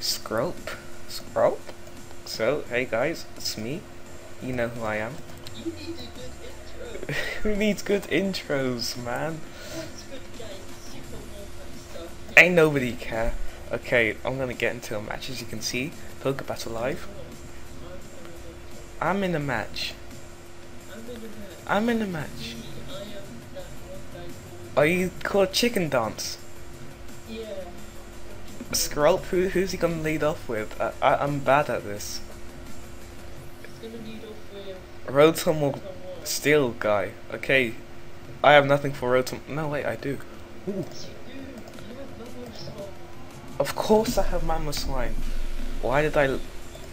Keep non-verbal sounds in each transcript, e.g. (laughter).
Scrope? Scrope? So, hey guys, it's me. You know who I am. You need a good intro. (laughs) who needs good intros, man? What's good, guys? Super Wolf and stuff. Ain't nobody care. Okay, I'm gonna get into a match as you can see. Poker Battle Live. I'm in a match. I'm in a match. I'm in a match. Me, I am that one. Are you called Chicken Dance? Scrope, who, who's he gonna lead off with? I, I, I'm bad at this. Rotom someone. Steel guy. Okay, I have nothing for Rotom. No, wait, I do. Ooh. Of course I have Mammoth Why did I...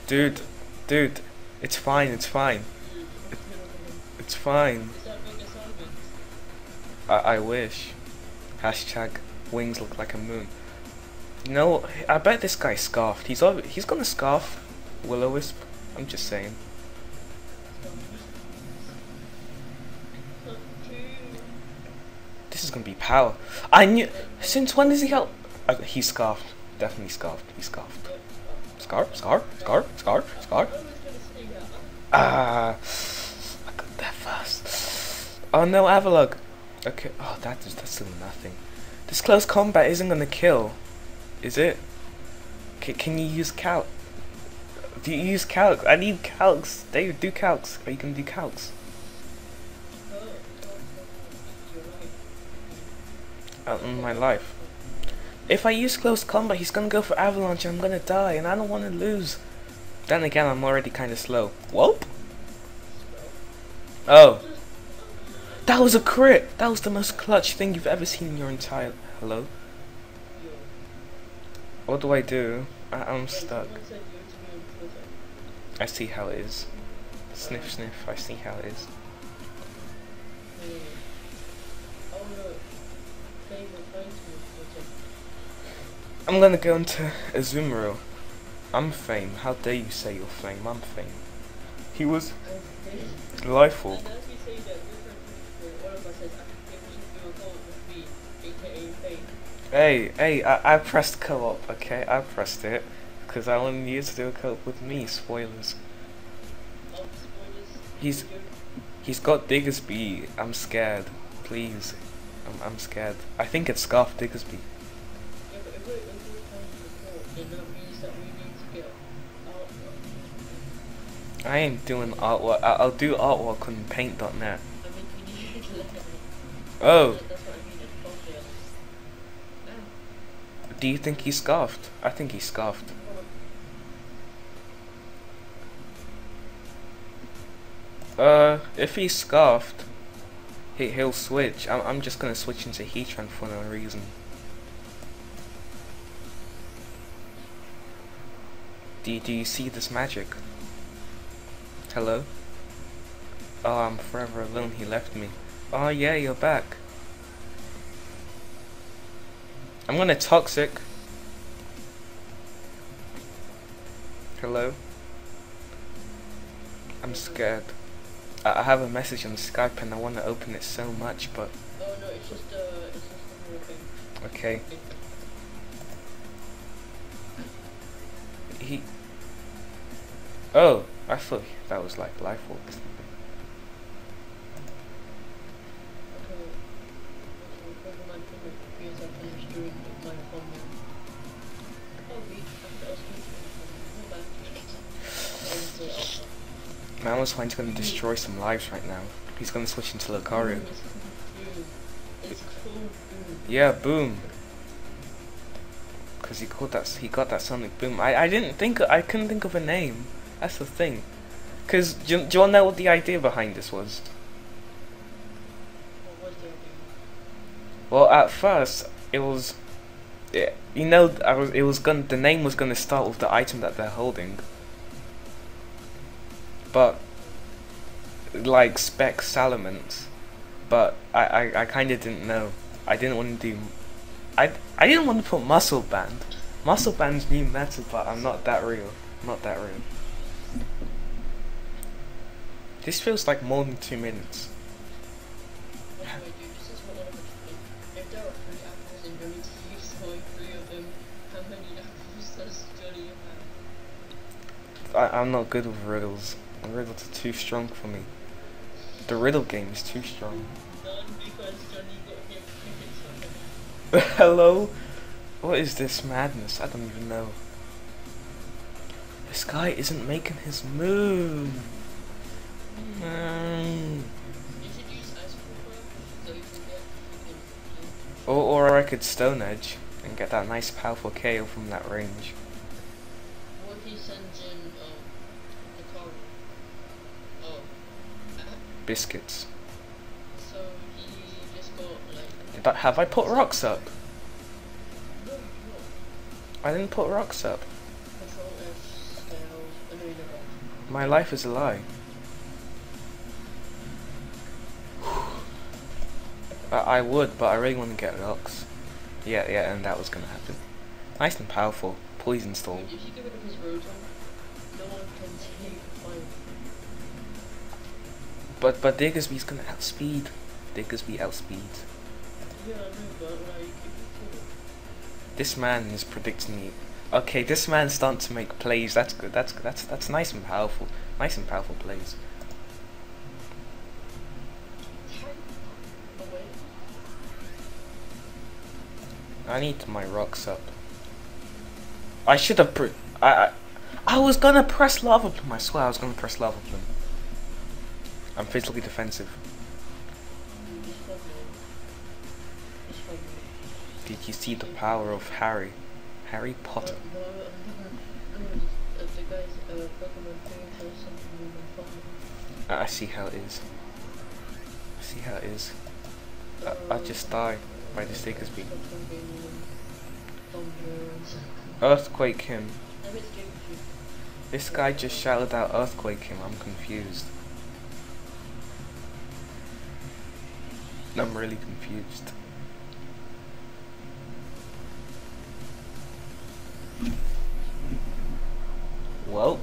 Dude, dude, it's fine, it's fine. It's fine. I, I wish. Hashtag wings look like a moon. You know, I bet this guy's scarfed. He's he's gonna scarf Will-O-Wisp. I'm just saying. This is gonna be power. I knew. Since when does he help? Uh, he's scarfed. Definitely scarfed. He's scarfed. Scarf, scarf, scarf, scarf, scarf. That. Ah, I got there first. Oh no, Avalugg. Okay. Oh, that is that's still nothing. This close combat isn't gonna kill, is it? Can can you use calc? Do you use calc? I need calcs. Dave, do calcs. Are you gonna do calcs? Out in my life. If I use close combat, he's gonna go for avalanche. and I'm gonna die, and I don't want to lose. Then again, I'm already kind of slow. Whoop. Oh. That was a crit! That was the most clutch thing you've ever seen in your entire... Hello? What do I do? I I'm stuck. I see how it is. Sniff, sniff, I see how it is. I'm gonna go into Azumarill. I'm Fame. How dare you say you're Fame? I'm Fame. He was Okay. delightful. Hey, hey, I, I pressed co-op, okay? I pressed it. Because I wanted you to do a co-op with me. Spoilers. Oh, spoilers. He's- He's got Diggersby. I'm scared. Please. I'm, I'm scared. I think it's Scarf Diggersby. Yeah, but if we're, if we're trying to report, then that means that we need to get artwork. I ain't doing artwork. I, I'll do artwork on paint.net. I mean, we need to let Oh, That- That's what I mean, it's bullshit. Ah, do you think he's scarfed? I think he's scarfed. Uh, if he's scarfed, he, he'll switch. I'm, I'm just gonna switch into Heatran for no reason. Do, do you see this magic? Hello? Oh, I'm forever alone. He left me. Oh yeah, you're back. I'm gonna toxic. Hello? I'm scared. I I have a message on Skype and I want to open it so much, but Oh no, it's just uh, it's just a real thing. okay. He. Oh, I thought that was like life walk. Okay. Mamoswine's gonna destroy some lives right now. He's gonna switch into Lucario. Yeah, boom. Cause he called that he got that Sonic Boom. I I didn't think I couldn't think of a name. That's the thing. Cause do, you- do you wanna know what the idea behind this was? Well, at first it was, you know, I was it was gonna the name was gonna start with the item that they're holding. But like spec salamence, but I I, I kind of didn't know. I didn't want to do. I I didn't want to put muscle band. Muscle band's new meta, but I'm not that real. Not that real. This feels like more than two minutes. I, I'm not good with riddles. Riddles are too strong for me. The riddle game is too strong. (laughs) Hello? What is this madness? I don't even know. This guy isn't making his move. Mm. Or, or I could Stone Edge and get that nice powerful KO from that range. What if he sends in um the car? Oh. Uh, Biscuits. so he just got like Did I, have I put rocks up? no no I didn't put rocks up. control F scales I know you never My life is a lie. I, I would, but I really want to get rocks. Yeah, yeah, and that was gonna happen. Nice and powerful. Poison storm. If But but Diggersby's gonna outspeed. Diggersby outspeeds. This man is predicting me. Okay, this man's starting to make plays. That's good. That's that's that's nice and powerful. Nice and powerful plays. I need my rocks up. I should have. I, I I was gonna press lava plume. I swear I was gonna press lava plume. I'm physically defensive. Did you see the power of Harry? Harry Potter. I see how it is. I see how it is. I, I just died by the Diggersby. Earthquake him. This guy just shouted out earthquake him. I'm confused. I'm really confused. Welp.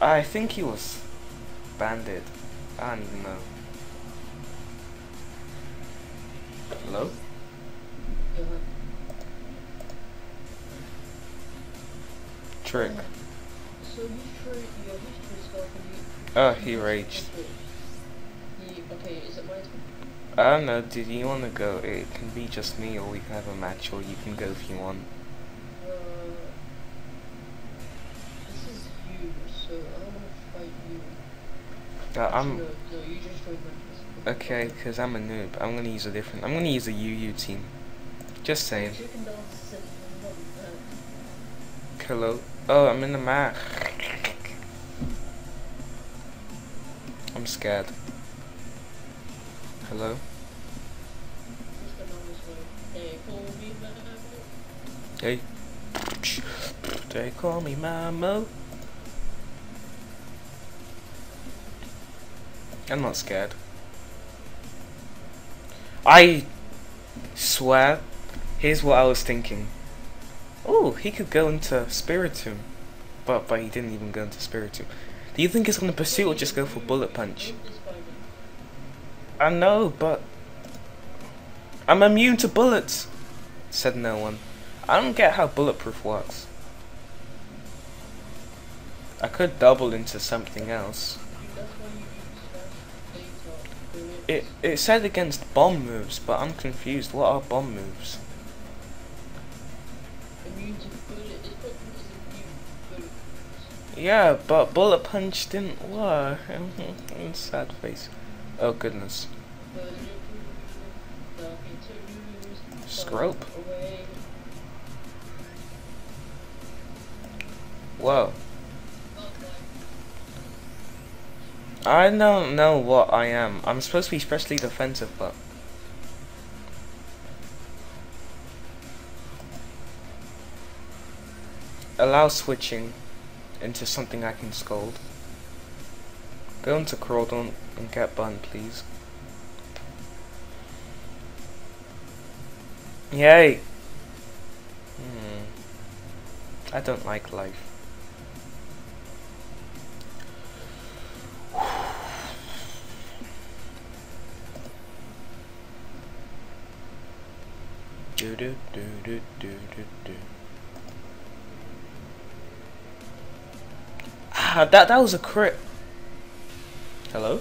I think he was banded. I don't even know. Hello? Trick. So he's trying, yeah, he's trying stuff and he. Oh, he raged. He, okay, is it my turn? I don't know, did you want to go? It can be just me, or we can have a match, or you can go if you want. Uh, this is you, so I wanna fight you. Uh, I'm... No, no, you just my okay, because I'm a noob. I'm gonna use a different. I'm gonna use a UU team. Just saying. Chicken dance sent me not that. Hello. Oh, I'm in the map. I'm scared. Hello. Hey. They call me Mamo. I'm not scared. I swear, here's what I was thinking. Oh, he could go into Spiritomb. But but he didn't even go into Spiritomb. Do you think he's gonna pursue or just go for Bullet Punch? I know, but I'm immune to bullets, said no one. I don't get how bulletproof works. I could double into something else. It it said against bomb moves, but I'm confused. What are bomb moves? Yeah, but bullet punch didn't work. (laughs) Sad face. Oh goodness. Scrope. Whoa. I don't know what I am. I'm supposed to be especially defensive, but allow switching into something I can scold. Go into Crawdaunt and get bun, please. Yay! Hmm. I don't like life. (sighs) Do do do do do do do. Ah, that that was a crit. Hello.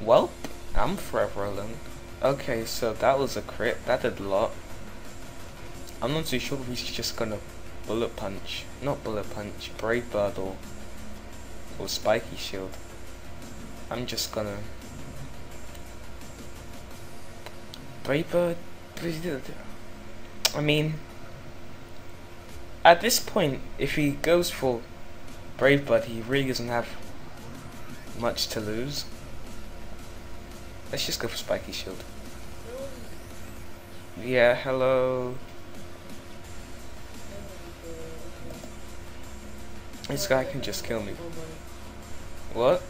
Well, I'm forever alone. Okay, so that was a crit. That did a lot. I'm not too sure if he's just gonna bullet punch, not bullet punch, brave bird or or spiky shield. I'm just gonna brave bird. I mean, at this point, if he goes for brave bird, he really doesn't have much to lose. Let's just go for spiky shield. Yeah, hello. This guy can just kill me. What?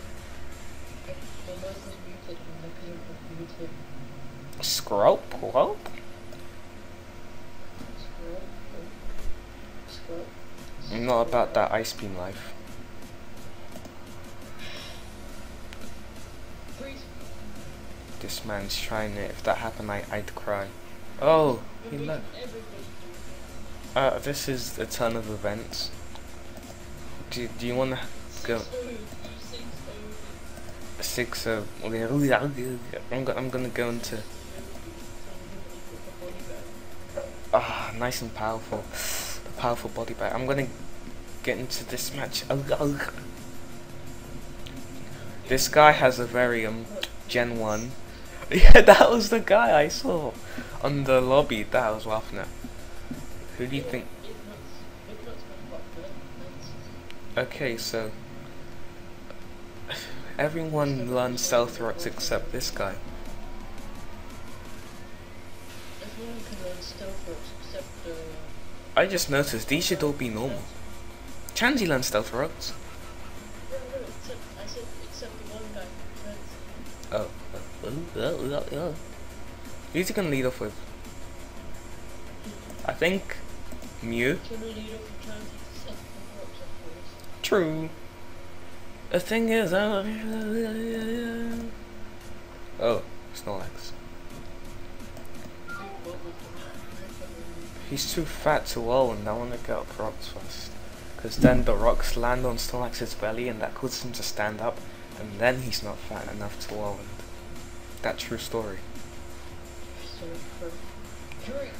Scrope? What? I'm not about that ice beam life. This man's trying it. If that happened, I, I'd cry. Oh, he left. Uh, this is a ton of events. Do, do you want to go? Six, uh, I'm, I'm gonna go into... Ah, nice and powerful. Powerful body bag. I'm gonna get into this match. This guy has a very, um, Gen 1. (laughs) Yeah, that was the guy I saw on the lobby that I was laughing at. Who do you think? Okay, so (sighs) everyone learns stealth rocks except this guy. Everyone can learn stealth rocks except uh, I just noticed these should all be normal. Chansey learns stealth rocks. no, no, except I said except the one guy Oh. Who's he gonna lead off with? I think Mew. Can we lead off the Chansey to stealth rocks of course. True. The thing is, uh, oh, Snorlax. He's too fat to and I want to get up rocks first. Because then the rocks land on Snorlax's belly, and that causes him to stand up, and then he's not fat enough to roll. That true story. So for drink.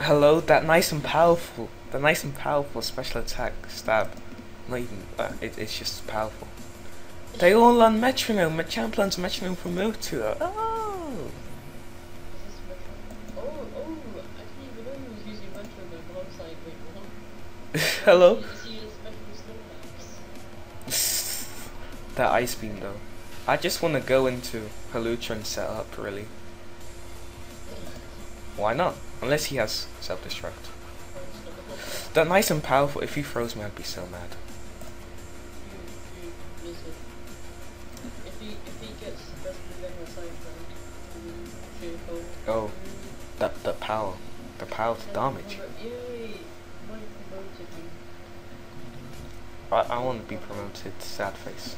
Hello, that nice and powerful, the nice and powerful special attack stab. Not even, uh, it, it's just powerful. They all learn metronome. Machamp learns metronome from Mewtwo. Oh. Is? Oh, oh, I didn't even know he was using Metro alongside Wait, what? (laughs) Hello. You see his Metro Snorlax. that ice beam though. I just want to go into Hawlucha and set up really. Why not? Unless he has self-destruct. That nice and powerful. If he froze me, I'd be so mad. Oh, that the power, the power to damage. I, I want to be promoted. Sad face.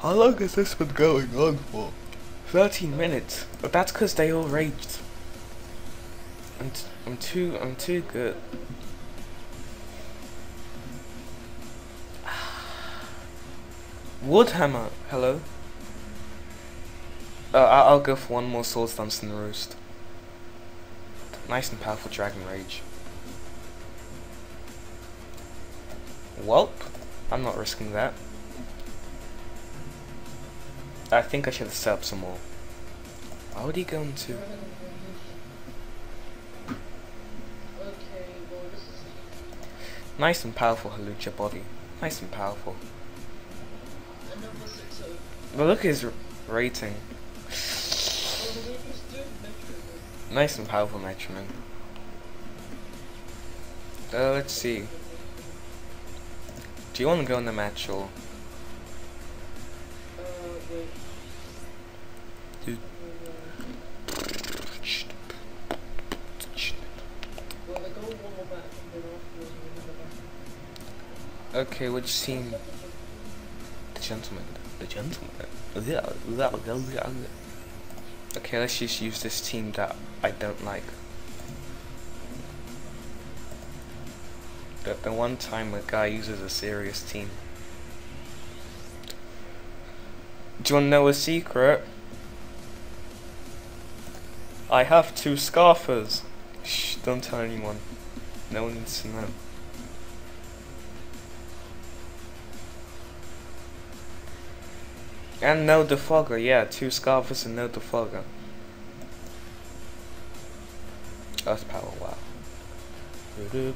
How long has this been going on for? 13 minutes. But that's because they all raged. I'm, t I'm too, I'm too good. (sighs) Woodhammer, hello. Uh, I- I'll go for one more sword Swords Dance the Roost. Nice and powerful Dragon Rage. Welp, I'm not risking that. I think I should have set up some more. Why would he go into? Nice and powerful Hawlucha body. Nice and powerful. But look at his rating. Nice and powerful Metroman. Uh, let's see. Do you want to go in the match or? Okay, which team? The gentleman. The gentleman. Okay, let's just use this team that I don't like. That the one time a guy uses a serious team. Do you want to know a secret? I have two scarfers. Shh, don't tell anyone. No one needs to know. And no defogger, yeah, two scarfers and no defogger. Earth power, wow. Wait,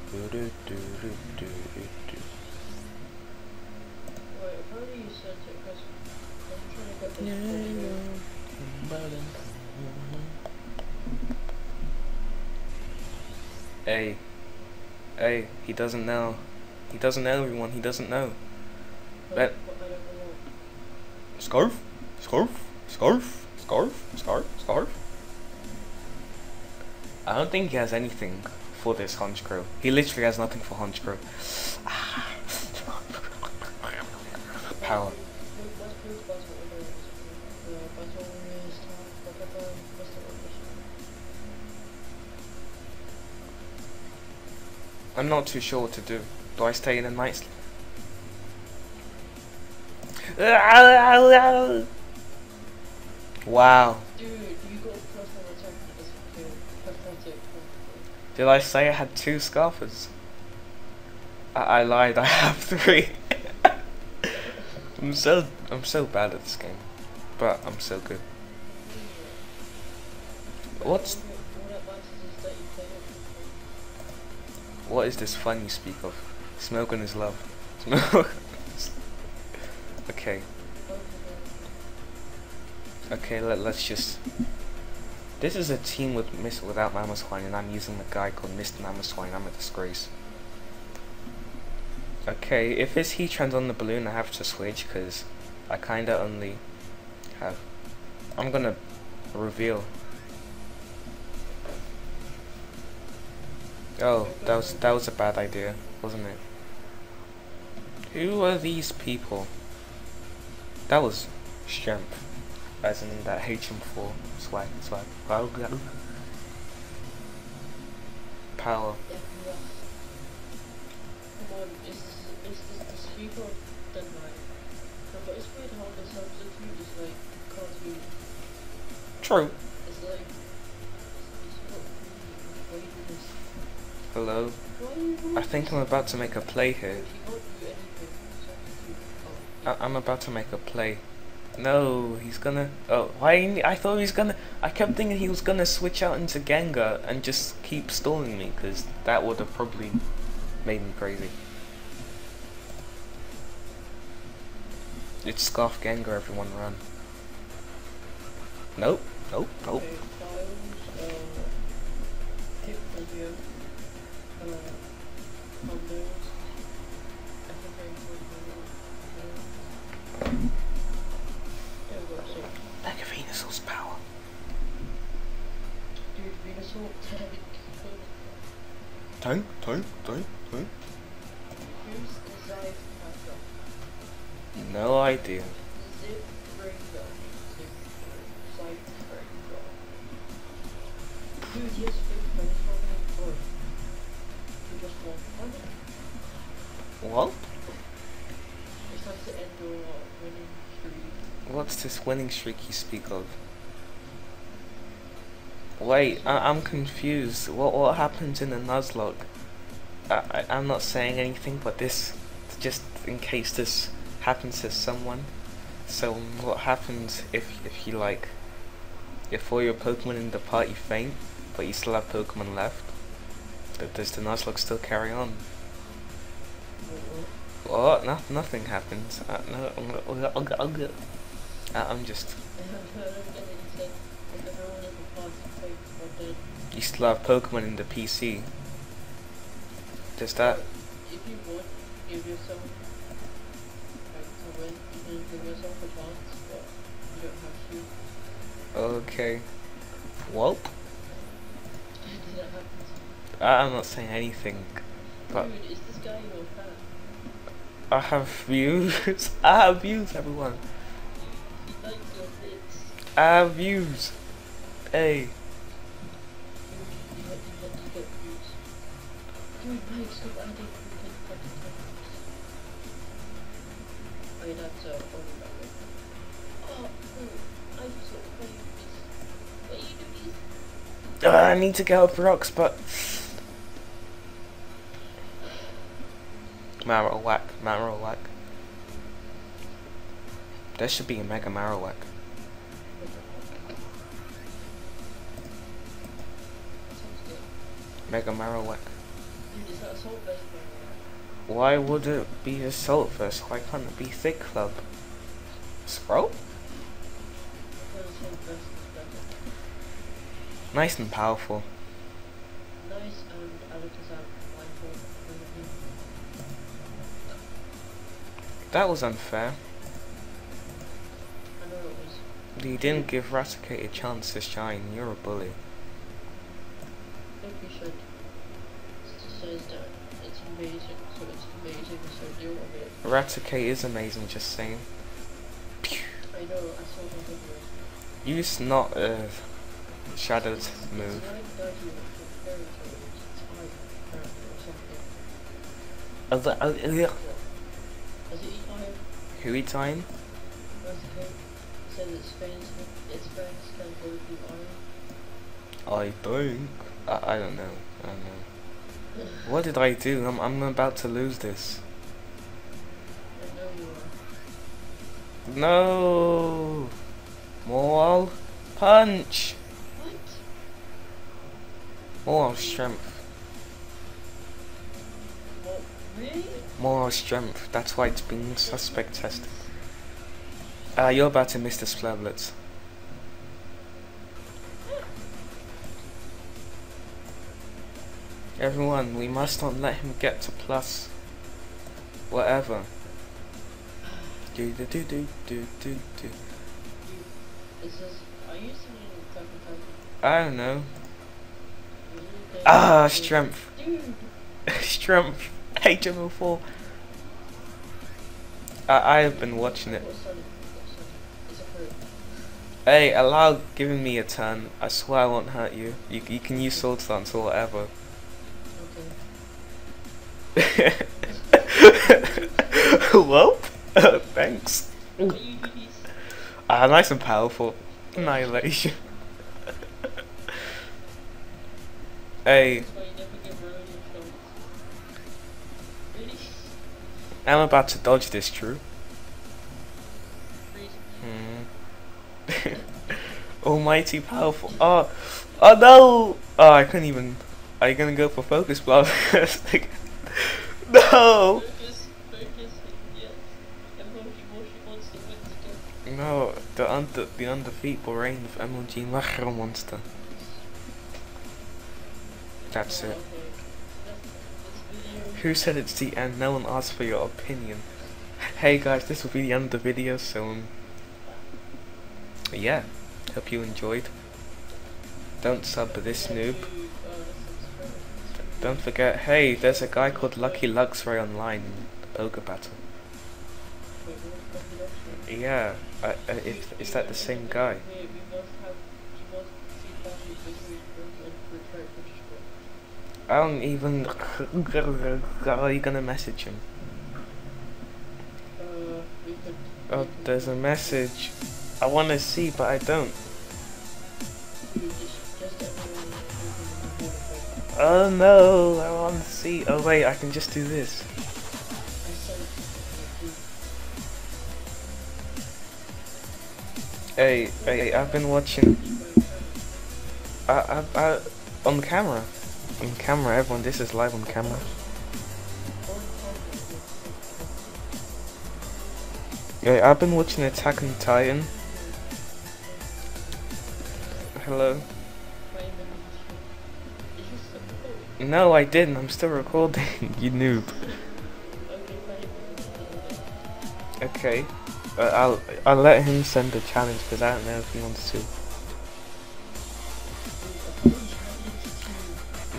Hey, hey, he doesn't know. He doesn't know everyone, he doesn't know. But. Scarf, scarf, scarf, scarf, scarf, scarf. I don't think he has anything for this Honchkrow. He literally has nothing for Honchkrow. (sighs) Power. I'm not too sure what to do. Do I stay in a night sleep? Wow. Did I say I had two scarfers? I, I lied, I (laughs) have three. I'm so I'm so bad at this game. But I'm so good. What's what is this fun you speak of? Smoking is love. Okay, okay, let, let's just This is a team with Miss without Mamoswine and I'm using the guy called Mr. Mamoswine, I'm a disgrace. Okay, if his Heatran's on the balloon I have to switch because I kinda only have I'm gonna reveal Oh, that was that was a bad idea, wasn't it? Who are these people? That was strength, as in that HM4 swag, swag. Power. Yeah, Come on, Hello. I think I'm about to make a play here. I I'm about to make a play. No, he's gonna. Oh, why? I thought he was gonna. I kept thinking he was gonna switch out into Gengar and just keep stalling me, because that would have probably made me crazy. It's Scarf Gengar, everyone run. Nope, nope, nope. Okay, files, tip video, thumbnails, everything for the, there we go, so, Mega Venusaur's power. dude, Venusaur, tank, Tank, tank, tank, tank. who's the Zyve Panther? No idea. Zip Ranger, Zip, Zyve Ranger. Dude, yes, streak. What's this winning streak you speak of? Wait, I I'm confused. What what happens in the Nuzlocke? I, I I'm not saying anything, but this just in case this happens to someone. So um, what happens if if you like if all your Pokemon in the party faint, but you still have Pokemon left? Th- Does the Nuzlocke still carry on? What? No, nothing happens. Uh, no, I'm, I'll, go- I'll, go- I'm just. You still have Pokemon in the PC. Does that? If you I'm not saying anything, but Dude, is this guy your fan? I have views. (laughs) I have views, everyone. He likes your bits. I have views. Hey, Dude, you let you let you get views. Dude, Mike, stop adding freaking fucking times. I mean, that's, only that way. I'm so afraid. What are you doing? Uh, I need to get up rocks, but Marowak, Marowak. There should be a Mega Marowak. Mega Marowak. That Why would it be Assault Vest? Why can't it be Thick Club? Scroll? Nice and powerful. Nice and That was unfair. I know it was. You didn't give Raticate a chance to shine. You're a bully. I think we should. It says that it's amazing, so it's amazing, so deal with it. Raticate is amazing, just saying. I know, I saw the video. Use not a shadowed move. It's like that you for fairy tales, it's I apparently or something. The- Does it eat iron? Who eats iron? Rusticate? It its fangs, can go through iron. I think. I, I don't know. I don't know. What did I do? I'm, I'm about to lose this. No! More punch! What? More strength. More strength. That's why it's being suspect tested. Uh, you're about to miss the Splevlets. Everyone, we must not let him get to plus whatever. Do do do do do do do. It says, are you singing Attack on Titan? I don't know. Ah, strength. (laughs) Strength. HM04. I I have been watching it. What's Sonic? What's Sonic? It's a fruit. Hey, allow giving me a turn. I swear I won't hurt you. You you can use sword stance or whatever. Okay. (laughs) Whoop. (laughs) Thanks. What you do these? Ah, nice and powerful. Annihilation. (laughs) hey, I'm about to dodge this, true. Hmm. (laughs) Almighty powerful. Oh, oh no! Oh, I couldn't even. Are you gonna go for focus blast? (laughs) Like, no! Focus. No, the under the undefeatable reign of MLG Macro Monster. That's it. Who said it's the end? No one asked for your opinion. Hey guys, this will be the end of the video, so um, yeah, hope you enjoyed. Don't sub this noob. Don't forget, hey, there's a guy called Lucky Luxray online in Ogre Battle. Yeah, uh, uh, if, is that the same guy? I don't even. How are you gonna message him? Oh, there's a message. I want to see, but I don't. Oh no, I want to see. Oh wait, I can just do this. Hey, hey, I've been watching. I, I, I, on camera. On camera, everyone. This is live on camera. Yeah, I've been watching Attack on Titan. Hello. No, I didn't. I'm still recording. (laughs) you noob. Okay. Uh, I'll I'll let him send the challenge because I don't know if he wants to.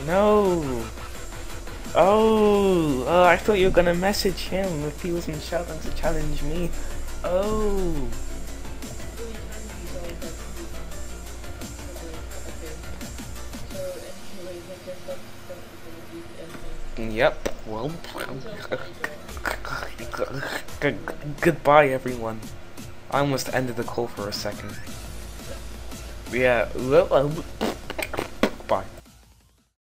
No. Oh, oh, I thought you were gonna message him if he wasn't shouting to challenge me. Oh. Yep. Well. (laughs) Goodbye, everyone. I almost ended the call for a second. Yeah.